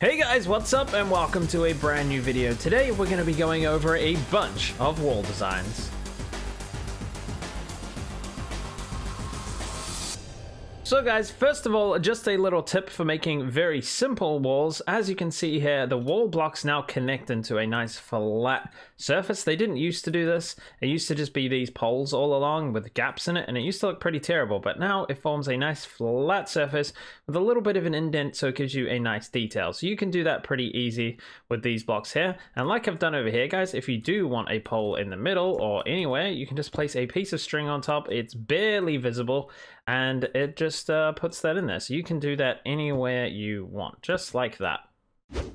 Hey guys, what's up and welcome to a brand new video. Today we're going to be going over a bunch of wall designs. So guys, first of all, just a little tip for making very simple walls. As you can see here, the wall blocks now connect into a nice flat surface. They didn't used to do this. It used to just be these poles all along with gaps in it, and it used to look pretty terrible. But now it forms a nice flat surface with a little bit of an indent, so it gives you a nice detail. So you can do that pretty easy with these blocks here. And like I've done over here, guys, if you do want a pole in the middle or anywhere, you can just place a piece of string on top. It's barely visible, and it just uh, puts that in there. So you can do that anywhere you want, just like that.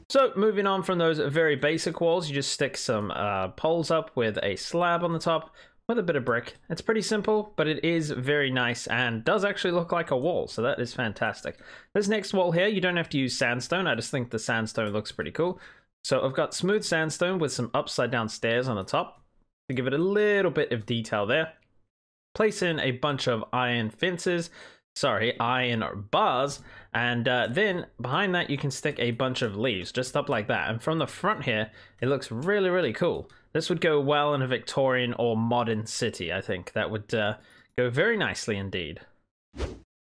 So moving on from those very basic walls, you just stick some uh, poles up with a slab on the top with a bit of brick. It's pretty simple, but it is very nice and does actually look like a wall, so that is fantastic. This next wall here, you don't have to use sandstone. I just think the sandstone looks pretty cool. So I've got smooth sandstone with some upside down stairs on the top to give it a little bit of detail there. Place in a bunch of iron fences, sorry, iron bars, and uh, then behind that you can stick a bunch of leaves just up like that. And from the front here, it looks really, really cool. This would go well in a Victorian or modern city, I think. That would uh, go very nicely indeed.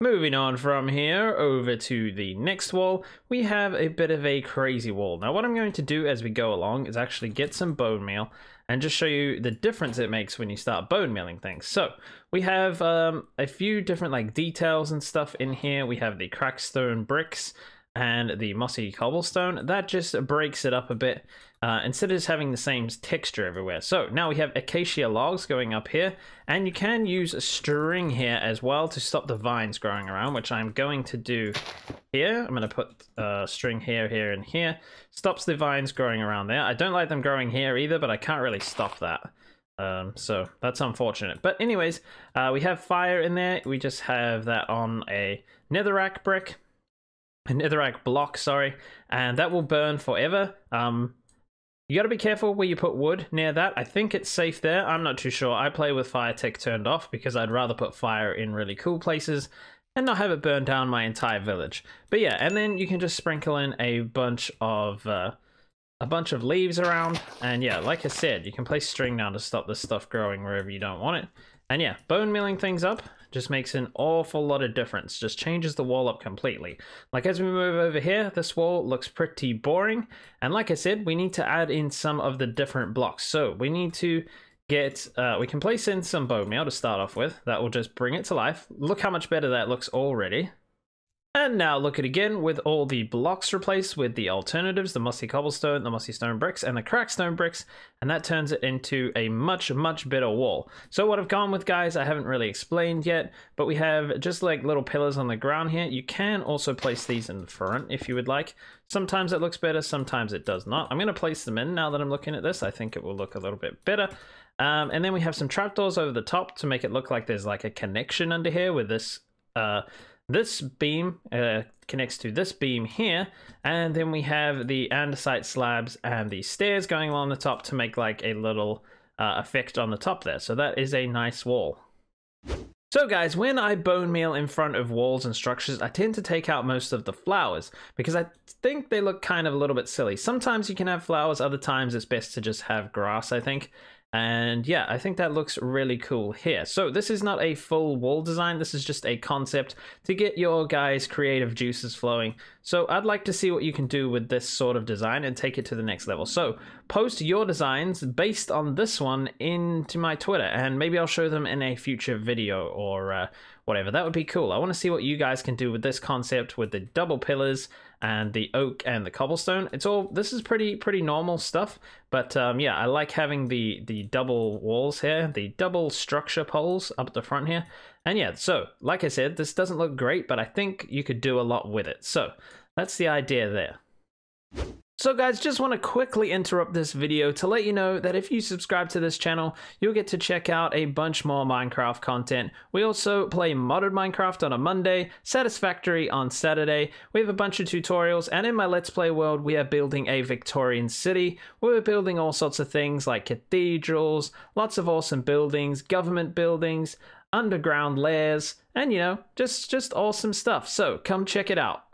Moving on from here over to the next wall, we have a bit of a crazy wall. Now what I'm going to do as we go along is actually get some bone meal and just show you the difference it makes when you start bone mealing things. So we have um, a few different like details and stuff in here. We have the cracked stone bricks and the mossy cobblestone. That just breaks it up a bit uh, instead of just having the same texture everywhere. So now we have acacia logs going up here, and you can use a string here as well to stop the vines growing around, which I'm going to do here. I'm going to put uh, string here, here, and here. Stops the vines growing around there. I don't like them growing here either, but I can't really stop that. Um, so that's unfortunate. But anyways, uh, we have fire in there. We just have that on a netherrack brick, a netherrack block, sorry, and that will burn forever. Um, you got to be careful where you put wood near that. I think it's safe there. I'm not too sure. I play with fire tick turned off because I'd rather put fire in really cool places and not have it burn down my entire village. But yeah, and then you can just sprinkle in a bunch of uh, a bunch of leaves around. And yeah, like I said, you can place string down to stop this stuff growing wherever you don't want it. And yeah, bone mealing things up just makes an awful lot of difference. Just changes the wall up completely. Like as we move over here, this wall looks pretty boring. And like I said, we need to add in some of the different blocks. So we need to get, uh, we can place in some bone meal to start off with. That will just bring it to life. Look how much better that looks already. And now look at again with all the blocks replaced with the alternatives, the mossy cobblestone, the mossy stone bricks, and the cracked stone bricks, and that turns it into a much, much better wall. So what I've gone with, guys, I haven't really explained yet, but we have just like little pillars on the ground here. You can also place these in the front if you would like. Sometimes it looks better, sometimes it does not. I'm going to place them in now that I'm looking at this. I think it will look a little bit better. Um, and then we have some trapdoors over the top to make it look like there's like a connection under here with this uh, this beam uh, connects to this beam here, and then we have the andesite slabs and the stairs going along the top to make like a little uh, effect on the top there. So that is a nice wall. So guys, when I bone meal in front of walls and structures, I tend to take out most of the flowers because I think they look kind of a little bit silly. Sometimes you can have flowers, other times it's best to just have grass, I think. And yeah, I think that looks really cool here. So this is not a full wall design. This is just a concept to get your guys' creative juices flowing. So I'd like to see what you can do with this sort of design and take it to the next level. So post your designs based on this one into my Twitter and maybe I'll show them in a future video or uh, whatever. That would be cool. I want to see what you guys can do with this concept with the double pillars and the oak and the cobblestone. It's all this is pretty pretty normal stuff, but um, yeah, I like having the the double walls here, the double structure poles up the front here. And yeah, so like I said, this doesn't look great, but I think you could do a lot with it. So that's the idea there. So guys, just want to quickly interrupt this video to let you know that if you subscribe to this channel, you'll get to check out a bunch more Minecraft content. We also play modded Minecraft on a Monday, Satisfactory on Saturday. We have a bunch of tutorials, and in my Let's Play world, we are building a Victorian city. We're building all sorts of things like cathedrals, lots of awesome buildings, government buildings, underground lairs, and you know, just just awesome stuff. So come check it out.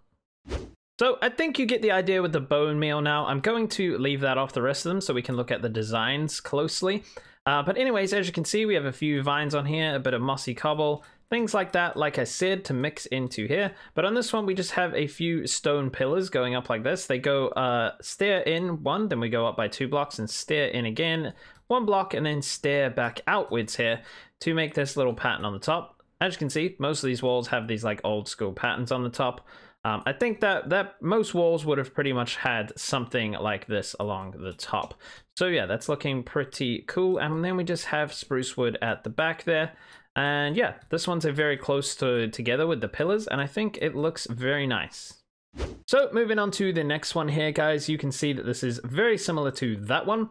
So I think you get the idea with the bone meal now. I'm going to leave that off the rest of them so we can look at the designs closely. Uh, but anyways, as you can see, we have a few vines on here, a bit of mossy cobble, things like that, like I said, to mix into here. But on this one, we just have a few stone pillars going up like this. They go uh, stair in one, then we go up by two blocks and stair in again, one block, and then stair back outwards here to make this little pattern on the top. As you can see, most of these walls have these like old school patterns on the top. Um, I think that, that most walls would have pretty much had something like this along the top. So yeah, that's looking pretty cool. And then we just have spruce wood at the back there. And yeah, this one's a very close to together with the pillars, and I think it looks very nice. So moving on to the next one here, guys, you can see that this is very similar to that one.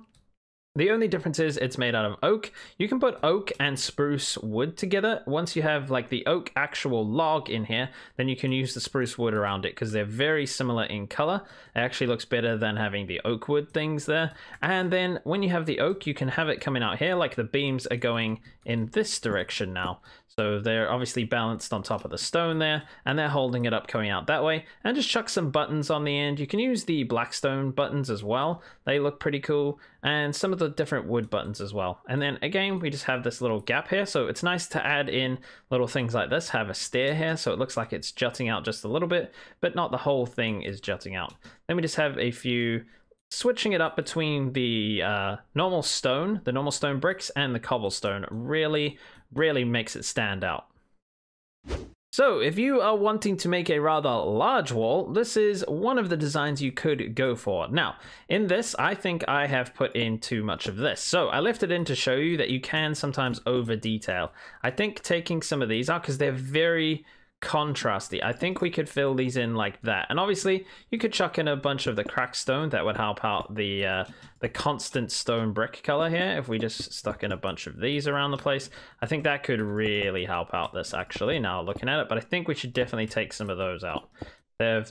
The only difference is it's made out of oak. You can put oak and spruce wood together. Once you have like the oak actual log in here, then you can use the spruce wood around it because they're very similar in color. It actually looks better than having the oak wood things there. And then when you have the oak, you can have it coming out here like the beams are going in this direction now. So they're obviously balanced on top of the stone there, and they're holding it up coming out that way. And just chuck some buttons on the end. You can use the blackstone buttons as well. They look pretty cool. And some of the different wood buttons as well. And then again, we just have this little gap here. So it's nice to add in little things like this, have a stair here. So it looks like it's jutting out just a little bit, but not the whole thing is jutting out. Then we just have a few switching it up between the uh, normal stone, the normal stone bricks, and the cobblestone really, really makes it stand out. So if you are wanting to make a rather large wall, this is one of the designs you could go for. Now, in this, I think I have put in too much of this. So I left it in to show you that you can sometimes over detail. I think taking some of these out, because they're very contrasty. I think we could fill these in like that. And obviously, you could chuck in a bunch of the cracked stone. That would help out the uh, the constant stone brick color here. If we just stuck in a bunch of these around the place, I think that could really help out this actually, now looking at it. But I think we should definitely take some of those out. They've,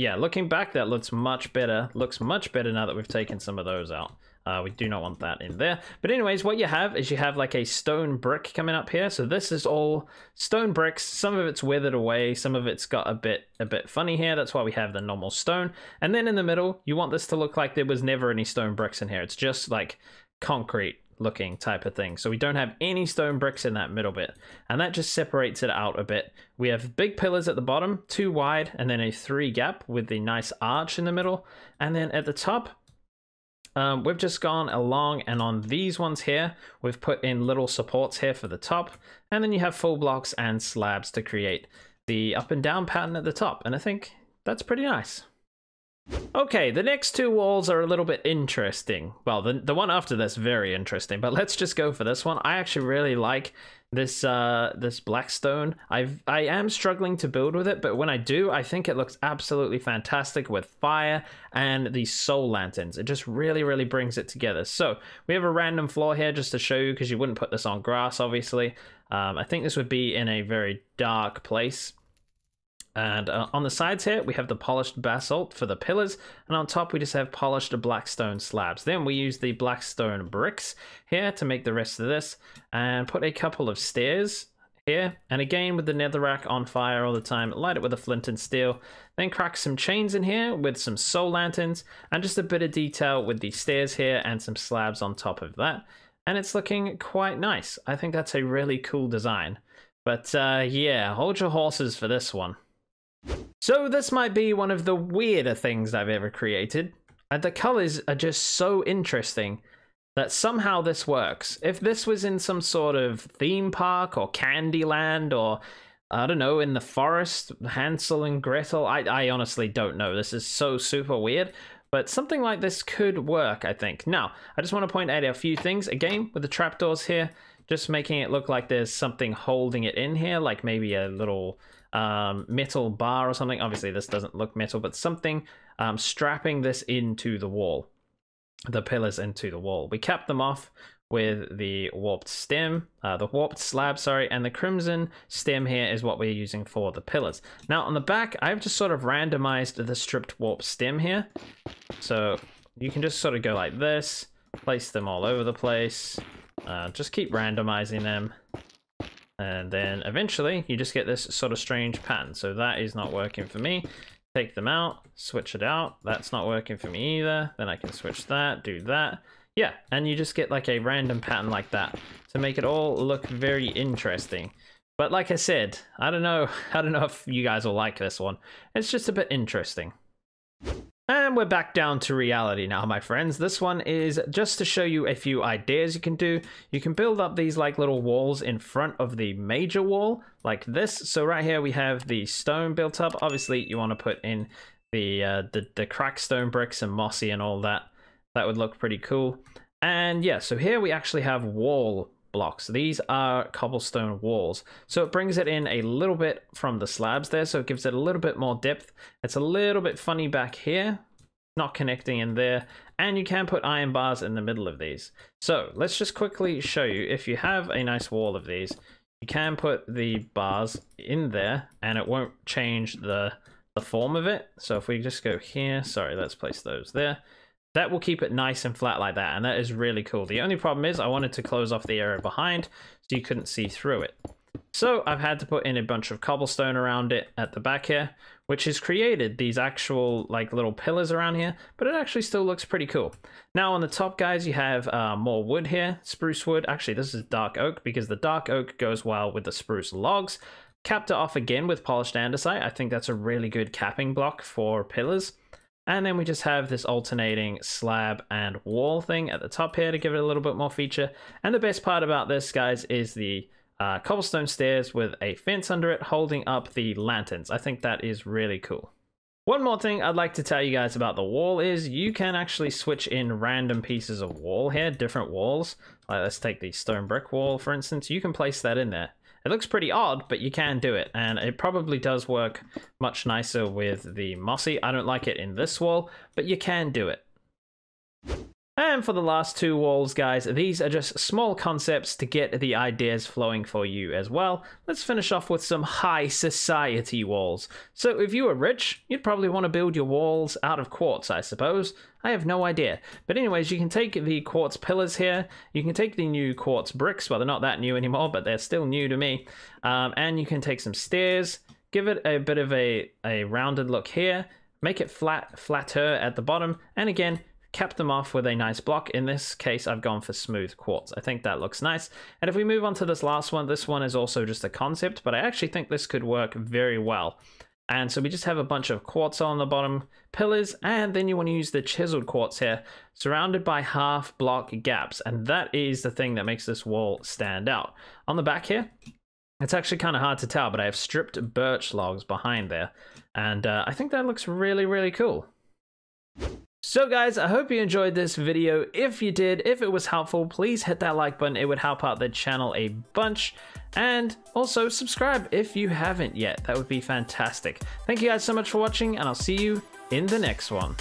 yeah, looking back, that looks much better. Looks much better now that we've taken some of those out. Uh, we do not want that in there. But anyways, what you have is you have like a stone brick coming up here. So this is all stone bricks. Some of it's withered away. Some of it's got a bit a bit funny here. That's why we have the normal stone. And then in the middle, you want this to look like there was never any stone bricks in here. It's just like concrete looking type of thing. So we don't have any stone bricks in that middle bit. And that just separates it out a bit. We have big pillars at the bottom, two wide, and then a three gap with the nice arch in the middle. And then at the top, um, we've just gone along and on these ones here, we've put in little supports here for the top, and then you have full blocks and slabs to create the up and down pattern at the top, and I think that's pretty nice. Okay, the next two walls are a little bit interesting. Well, the, the one after this very interesting, but let's just go for this one. I actually really like this uh this blackstone. I've i am struggling to build with it but when i do i think it looks absolutely fantastic with fire and these soul lanterns. It just really really brings it together. So we have a random floor here just to show you because you wouldn't put this on grass obviously. Um, i think this would be in a very dark place and uh, on the sides here, we have the polished basalt for the pillars. And on top, we just have polished blackstone slabs. Then we use the blackstone bricks here to make the rest of this. And put a couple of stairs here. And again, with the netherrack on fire all the time, light it with a flint and steel. Then crack some chains in here with some soul lanterns. And just a bit of detail with the stairs here and some slabs on top of that. And it's looking quite nice. I think that's a really cool design. But uh, yeah, hold your horses for this one. So this might be one of the weirder things I've ever created. And the colors are just so interesting that somehow this works. If this was in some sort of theme park or Candyland or I don't know, in the forest, Hansel and Gretel, I, I honestly don't know. This is so super weird. But something like this could work, I think. Now, I just want to point out a few things. Again, with the trapdoors here, just making it look like there's something holding it in here, like maybe a little um, metal bar or something. Obviously, this doesn't look metal, but something um, strapping this into the wall, the pillars into the wall. We cap them off with the warped stem, uh, the warped slab, sorry, and the crimson stem here is what we're using for the pillars. Now on the back, I've just sort of randomized the stripped warp stem here. So you can just sort of go like this, place them all over the place, uh, just keep randomizing them. And then eventually you just get this sort of strange pattern. So that is not working for me. take them out, switch it out. That's not working for me either. Then I can switch that, do that. Yeah, and you just get like a random pattern like that to make it all look very interesting. But like I said, I don't know, I don't know if you guys will like this one. It's just a bit interesting. And we're back down to reality now, my friends. This one is just to show you a few ideas you can do. You can build up these like little walls in front of the major wall, like this. So right here we have the stone built up. Obviously, you want to put in the, uh, the, the cracked stone bricks and mossy and all that. That would look pretty cool. And yeah, so here we actually have wall blocks. These are cobblestone walls. So it brings it in a little bit from the slabs there, so it gives it a little bit more depth. It's a little bit funny back here, not connecting in there, and you can put iron bars in the middle of these. So let's just quickly show you, if you have a nice wall of these, you can put the bars in there and it won't change the, the form of it. So if we just go here, sorry, let's place those there that will keep it nice and flat like that and that is really cool. The only problem is i wanted to close off the area behind so you couldn't see through it. So i've had to put in a bunch of cobblestone around it at the back here which has created these actual like little pillars around here but it actually still looks pretty cool. Now on the top guys you have uh, more wood here spruce wood. Actually this is dark oak because the dark oak goes well with the spruce logs. Capped it off again with polished andesite. I think that's a really good capping block for pillars and then we just have this alternating slab and wall thing at the top here to give it a little bit more feature. And the best part about this, guys, is the uh, cobblestone stairs with a fence under it holding up the lanterns. I think that is really cool. One more thing I'd like to tell you guys about the wall is you can actually switch in random pieces of wall here, different walls. Like let's take the stone brick wall, for instance. You can place that in there. It looks pretty odd, but you can do it, and it probably does work much nicer with the mossy. I don't like it in this wall, but you can do it. And for the last two walls, guys, these are just small concepts to get the ideas flowing for you as well. Let's finish off with some high society walls. So if you were rich, you'd probably want to build your walls out of quartz, I suppose. I have no idea. But anyways, you can take the quartz pillars here. You can take the new quartz bricks. Well, they're not that new anymore, but they're still new to me. Um, and you can take some stairs, give it a bit of a, a rounded look here, make it flat, flatter at the bottom. And again, kept them off with a nice block. In this case, I've gone for smooth quartz. I think that looks nice. And if we move on to this last one, this one is also just a concept, but I actually think this could work very well. And so we just have a bunch of quartz on the bottom pillars, and then you want to use the chiseled quartz here, surrounded by half block gaps. And that is the thing that makes this wall stand out. On the back here, it's actually kind of hard to tell, but I have stripped birch logs behind there. And uh, I think that looks really, really cool. So guys, I hope you enjoyed this video. If you did, if it was helpful, please hit that like button. It would help out the channel a bunch. And also subscribe if you haven't yet. That would be fantastic. Thank you guys so much for watching and I'll see you in the next one.